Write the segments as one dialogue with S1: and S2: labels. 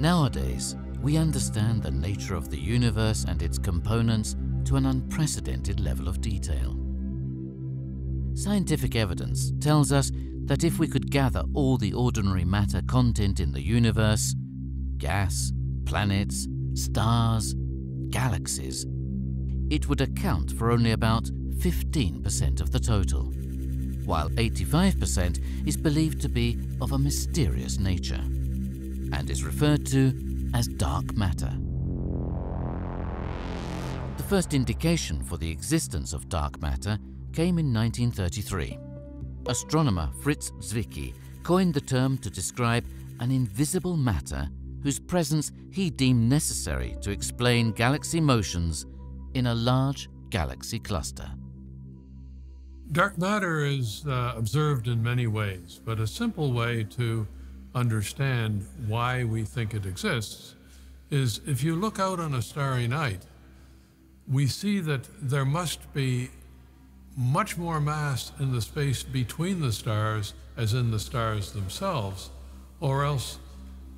S1: Nowadays, we understand the nature of the universe and its components to an unprecedented level of detail. Scientific evidence tells us that if we could gather all the ordinary matter content in the universe, gas, planets, stars, galaxies, it would account for only about 15% of the total, while 85% is believed to be of a mysterious nature and is referred to as dark matter. The first indication for the existence of dark matter came in 1933. Astronomer Fritz Zwicky coined the term to describe an invisible matter whose presence he deemed necessary to explain galaxy motions in a large galaxy cluster.
S2: Dark matter is uh, observed in many ways, but a simple way to understand why we think it exists is if you look out on a starry night, we see that there must be much more mass in the space between the stars as in the stars themselves, or else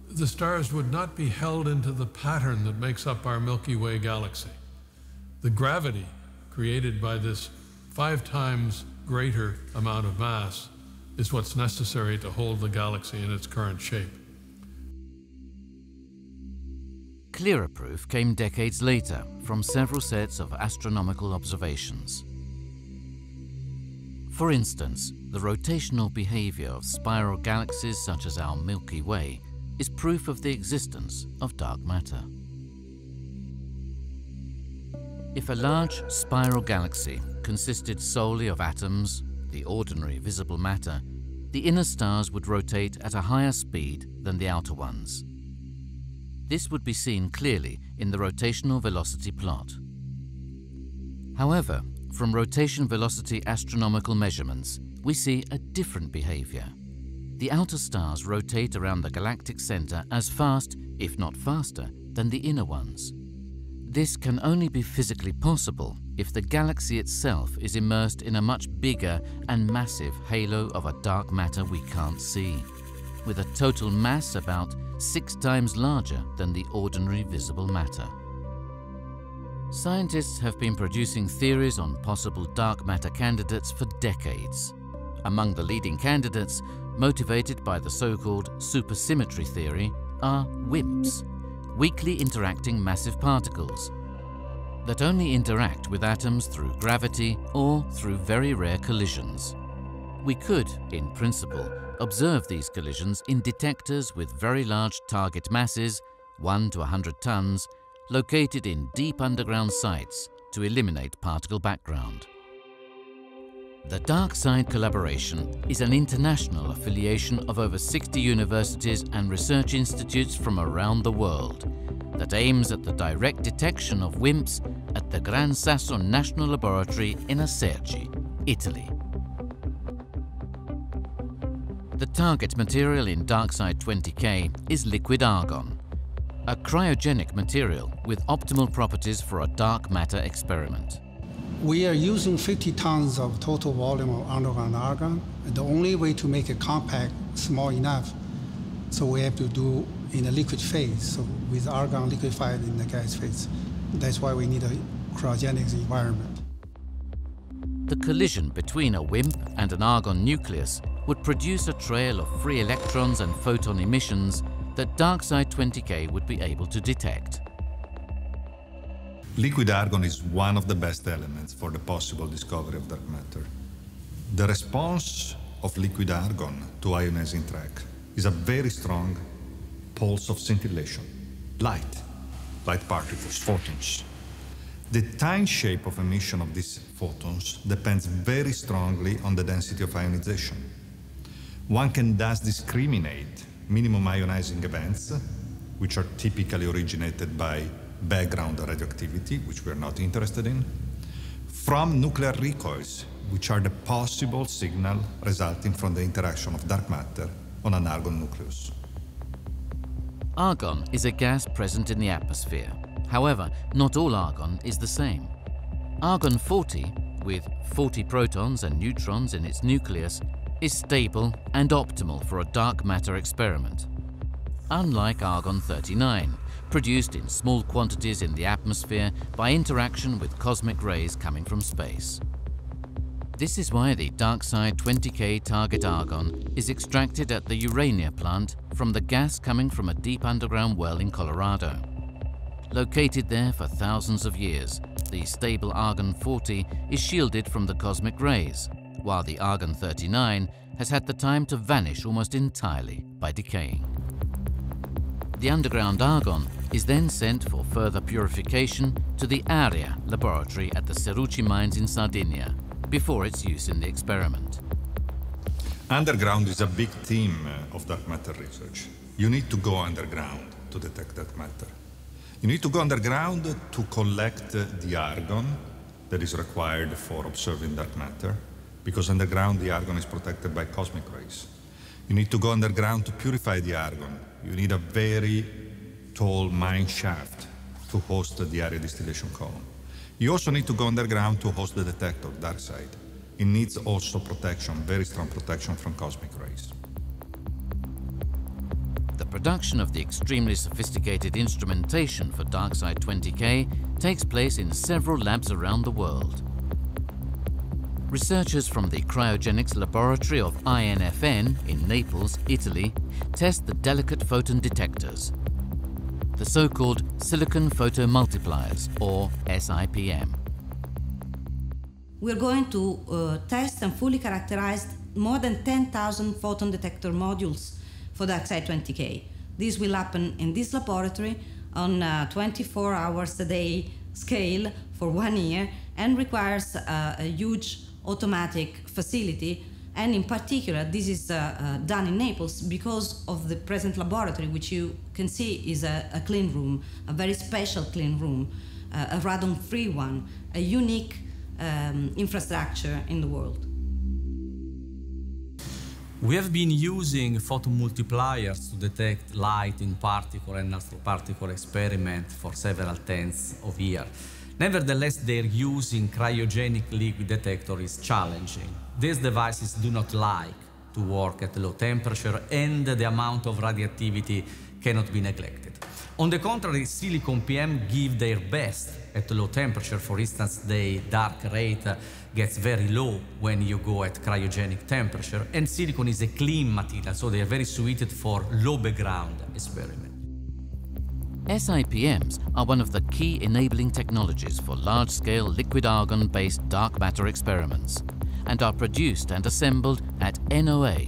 S2: the stars would not be held into the pattern that makes up our Milky Way galaxy. The gravity created by this five times greater amount of mass is what's necessary to hold the galaxy in its current shape.
S1: Clearer proof came decades later from several sets of astronomical observations. For instance, the rotational behavior of spiral galaxies such as our Milky Way is proof of the existence of dark matter. If a large spiral galaxy consisted solely of atoms, the ordinary visible matter, the inner stars would rotate at a higher speed than the outer ones. This would be seen clearly in the rotational velocity plot. However, from rotation velocity astronomical measurements, we see a different behavior. The outer stars rotate around the galactic center as fast, if not faster, than the inner ones. This can only be physically possible if the galaxy itself is immersed in a much bigger and massive halo of a dark matter we can't see, with a total mass about six times larger than the ordinary visible matter. Scientists have been producing theories on possible dark matter candidates for decades. Among the leading candidates, motivated by the so-called supersymmetry theory, are WIMPs, weakly interacting massive particles that only interact with atoms through gravity or through very rare collisions. We could, in principle, observe these collisions in detectors with very large target masses, 1 to 100 tons, located in deep underground sites to eliminate particle background. The DarkSide collaboration is an international affiliation of over 60 universities and research institutes from around the world that aims at the direct detection of WIMPs at the Gran Sasso National Laboratory in Assergi, Italy. The target material in DarkSide 20K is liquid argon, a cryogenic material with optimal properties for a dark matter experiment.
S3: We are using 50 tons of total volume of underground argon. The only way to make it compact, small enough, so we have to do in a liquid phase, so with argon liquefied in the gas phase. That's why we need a cryogenic environment.
S1: The collision between a WIMP and an argon nucleus would produce a trail of free electrons and photon emissions that DarkSide 20K would be able to detect.
S4: Liquid argon is one of the best elements for the possible discovery of dark matter. The response of liquid argon to ionizing track is a very strong pulse of scintillation, light, light particles, photons. The time shape of emission of these photons depends very strongly on the density of ionization. One can thus discriminate minimum ionizing events, which are typically originated by background radioactivity, which we're not interested in, from nuclear recoils, which are the possible signal resulting from the interaction of dark matter on an argon nucleus.
S1: Argon is a gas present in the atmosphere. However, not all argon is the same. Argon-40, with 40 protons and neutrons in its nucleus, is stable and optimal for a dark matter experiment. unlike argon-39, produced in small quantities in the atmosphere by interaction with cosmic rays coming from space. This is why the DarkSide 20K target argon is extracted at the Urania plant from the gas coming from a deep underground well in Colorado. Located there for thousands of years, the stable argon-40 is shielded from the cosmic rays, while the argon-39 has had the time to vanish almost entirely by decaying. The underground argon is then sent for further purification to the ARIA laboratory at the Seruci mines in Sardinia before its use in the experiment.
S4: Underground is a big theme uh, of dark matter research. You need to go underground to detect dark matter. You need to go underground to collect the argon that is required for observing dark matter, because underground the argon is protected by cosmic rays. You need to go underground to purify the argon. You need a very tall mine shaft to host the ARIA distillation column. You also need to go underground to host the detector, DarkSide. It needs also protection, very strong protection from cosmic rays.
S1: The production of the extremely sophisticated instrumentation for DarkSide 20K takes place in several labs around the world. Researchers from the Cryogenics Laboratory of INFN in Naples, Italy, test the delicate photon detectors, the so-called silicon photomultipliers, or SIPM.
S5: We're going to uh, test and fully characterize more than 10,000 photon detector modules for DarkSide 20K. This will happen in this laboratory on a 24 hours a day scale for one year and requires uh, a huge automatic facility. And in particular, this is uh, uh, done in Naples because of the present laboratory, which you can see is a, a clean room, a very special clean room, uh, a radon free one, a unique um, infrastructure in the world.
S6: We have been using photomultipliers to detect light in particle and astroparticle experiment for several tens of years. Nevertheless, their use in cryogenic liquid detector is challenging. These devices do not like to work at low temperature and the amount of radioactivity cannot be neglected. On the contrary, silicon PM give their best at low temperature. For instance, the dark rate gets very low when you go at cryogenic temperature. And silicon is a clean material, so they are very suited for low background experiment.
S1: SIPMs are one of the key enabling technologies for large-scale liquid argon-based dark matter experiments and are produced and assembled at NOA,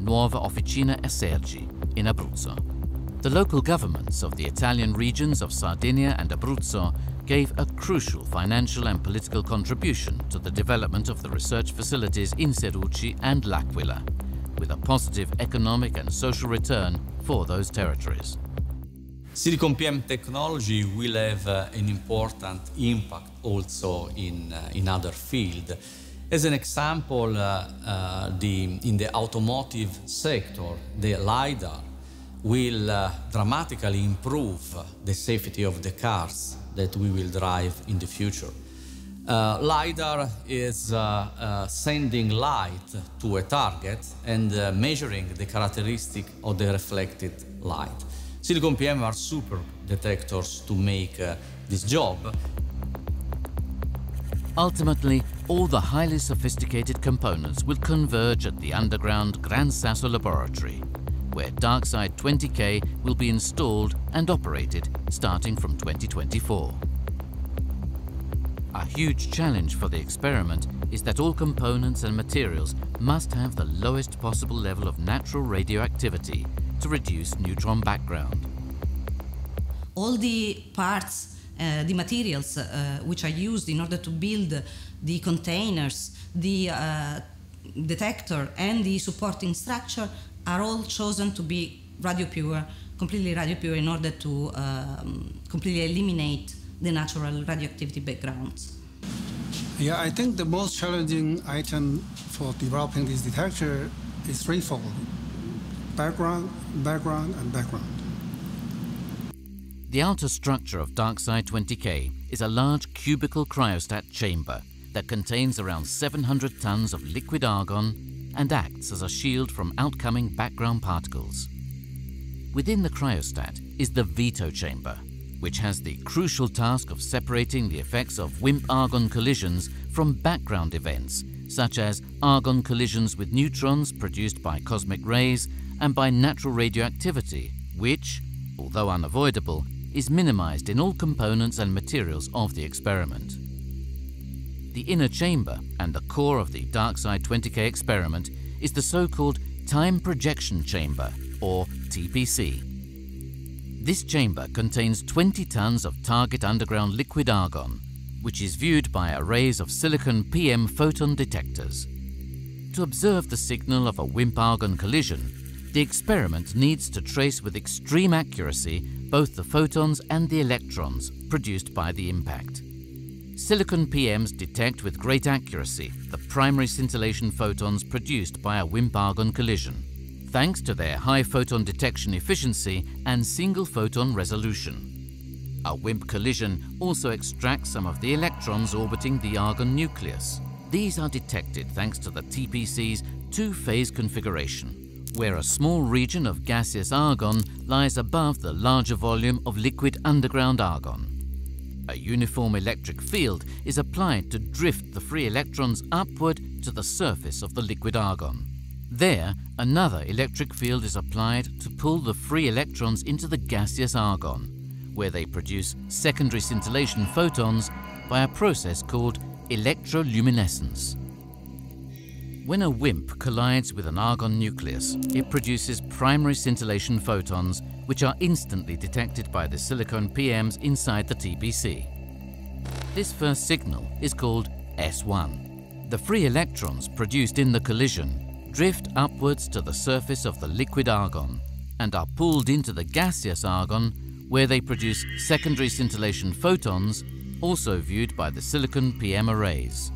S1: Nuova Officina Assergi, in Abruzzo. The local governments of the Italian regions of Sardinia and Abruzzo gave a crucial financial and political contribution to the development of the research facilities in Seruci and L'Aquila, with a positive economic and social return for those territories.
S6: Silicon PM technology will have uh, an important impact also in, uh, in other fields. As an example, uh, uh, the, in the automotive sector, the LiDAR will uh, dramatically improve the safety of the cars that we will drive in the future. Uh, LiDAR is sending light to a target and measuring the characteristic of the reflected light. Silicon PM are super detectors to make uh, this job.
S1: Ultimately, all the highly sophisticated components will converge at the underground Gran Sasso laboratory, where DarkSide 20K will be installed and operated starting from 2024. A huge challenge for the experiment is that all components and materials must have the lowest possible level of natural radioactivity to reduce neutron background.
S5: All the parts, uh, the materials uh, which are used in order to build the containers, the uh, detector and the supporting structure are all chosen to be radio pure, completely radio pure in order to um, completely eliminate the natural radioactivity backgrounds.
S3: Yeah, I think the most challenging item for developing this detector is threefold background, background, and background.
S1: The outer structure of DarkSide 20K is a large cubical cryostat chamber that contains around 700 tons of liquid argon and acts as a shield from outcoming background particles. Within the cryostat is the veto chamber, which has the crucial task of separating the effects of WIMP-argon collisions from background events, such as argon collisions with neutrons produced by cosmic rays and by natural radioactivity, which, although unavoidable, is minimized in all components and materials of the experiment. The inner chamber and the core of the DarkSide 20K experiment is the so-called Time Projection Chamber, or TPC. This chamber contains 20 tons of target underground liquid argon, which is viewed by arrays of silicon PM photon detectors. To observe the signal of a WIMP-argon collision, the experiment needs to trace with extreme accuracy both the photons and the electrons produced by the impact. Silicon PMs detect with great accuracy the primary scintillation photons produced by a WIMP-argon collision, thanks to their high photon detection efficiency and single photon resolution. A WIMP collision also extracts some of the electrons orbiting the argon nucleus. These are detected thanks to the TPC's two-phase configuration, where a small region of gaseous argon lies above the larger volume of liquid underground argon. A uniform electric field is applied to drift the free electrons upward to the surface of the liquid argon. There, another electric field is applied to pull the free electrons into the gaseous argon, where they produce secondary scintillation photons by a process called electroluminescence. When a WIMP collides with an argon nucleus, it produces primary scintillation photons which are instantly detected by the silicon PMs inside the TPC. This first signal is called S1. The free electrons produced in the collision drift upwards to the surface of the liquid argon and are pulled into the gaseous argon where they produce secondary scintillation photons, also viewed by the silicon PM arrays.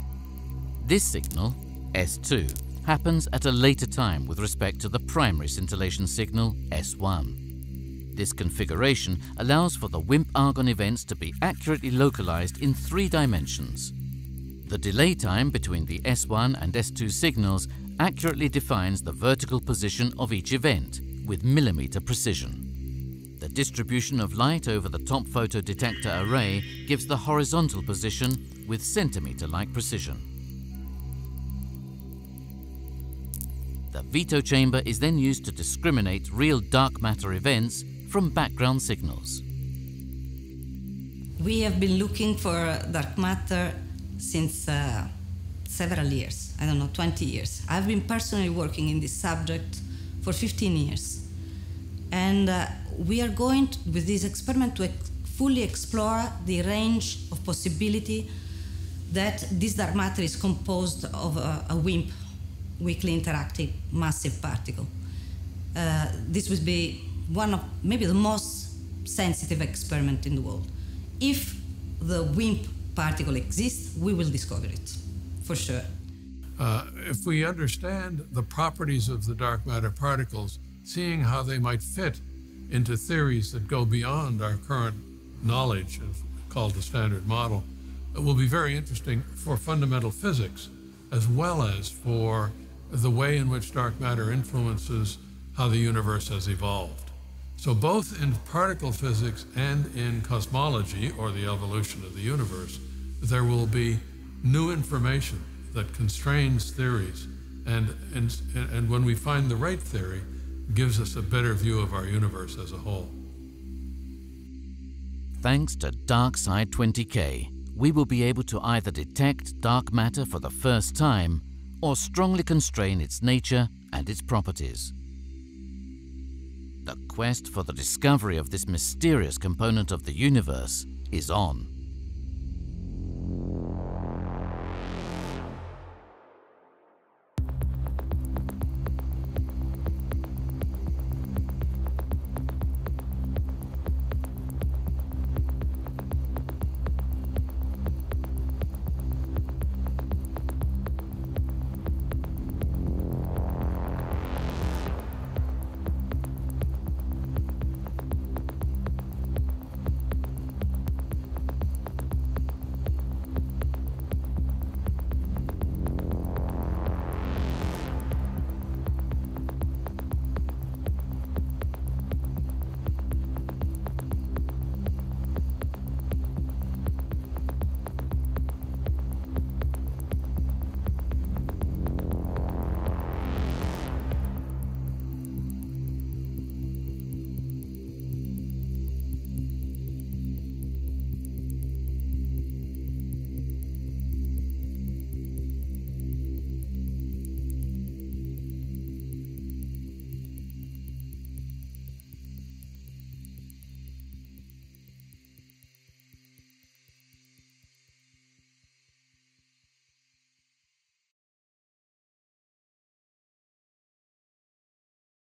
S1: This signal, S2, happens at a later time with respect to the primary scintillation signal, S1. This configuration allows for the WIMP argon events to be accurately localized in three dimensions. The delay time between the S1 and S2 signals accurately defines the vertical position of each event with millimeter precision. The distribution of light over the top photo detector array gives the horizontal position with centimeter-like precision. The veto chamber is then used to discriminate real dark matter events from background signals.
S5: We have been looking for dark matter since uh, several years, I don't know, 20 years. I've been personally working in this subject for 15 years. And uh, we are going to, with this experiment to ex fully explore the range of possibility that this dark matter is composed of a, a WIMP, weakly interacting massive particle. Uh, this would be one of maybe the most sensitive experiment in the world. If the WIMP particle exists, we will discover it, for sure.
S2: Uh, if we understand the properties of the dark matter particles, seeing how they might fit into theories that go beyond our current knowledge, of called the Standard Model, it will be very interesting for fundamental physics as well as for the way in which dark matter influences how the universe has evolved. So, both in particle physics and in cosmology, or the evolution of the universe, there will be new information that constrains theories. And, and, and when we find the right theory, gives us a better view of our universe as a whole.
S1: Thanks to DarkSide 20K, we will be able to either detect dark matter for the first time or strongly constrain its nature and its properties. The quest for the discovery of this mysterious component of the universe is on.